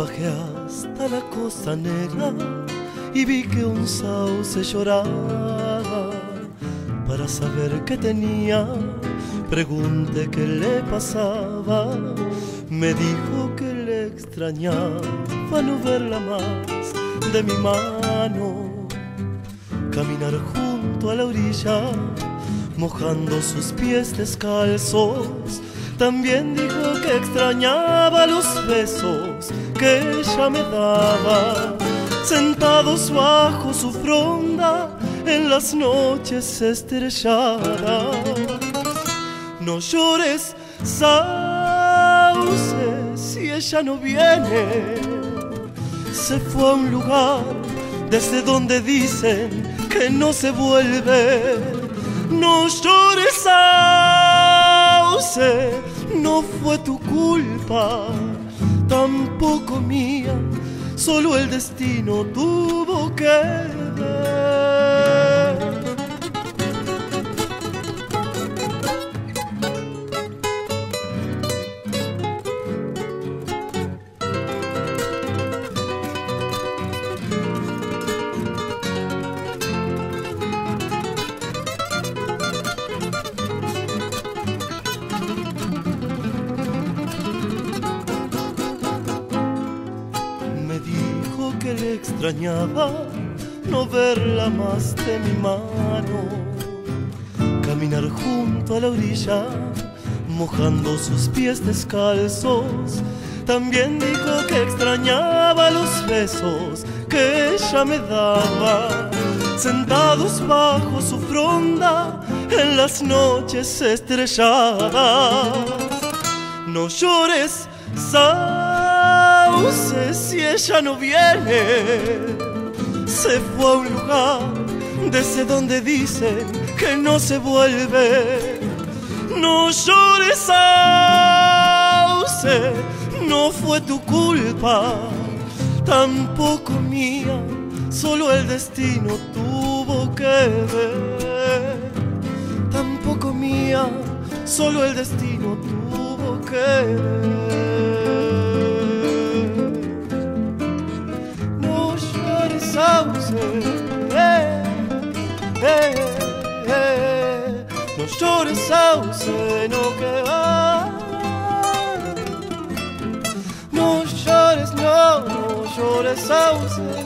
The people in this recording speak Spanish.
Bajé hasta la costa negra y vi que un sauce lloraba. Para saber qué tenía, pregunté qué le pasaba. Me dijo que le extrañaba no verla más de mi mano. Caminar junto a la orilla, mojando sus pies descalzos. También dijo que extrañaba los besos que ella me daba, sentados bajo su fronda en las noches estrelladas. No llores, sauce, si ella no viene. Se fue a un lugar desde donde dicen que no se vuelve. No llores, no fue tu culpa, tampoco mía, solo el destino tuvo que ver. Extrañaba no verla más de mi mano, caminar junto a la orilla, mojando sus pies descalzos. También dijo que extrañaba los besos que ella me daba, sentados bajo su fronda en las noches estrelladas. No llores, sauce, si ella no viene. Se fue a un lugar desde donde dicen que no se vuelve. No llores, no fue tu culpa, tampoco mía, solo el destino tuvo que ver. Tampoco mía, solo el destino tuvo que ver. No llores, sauce, no que va. No llores, no, no llores, sauce.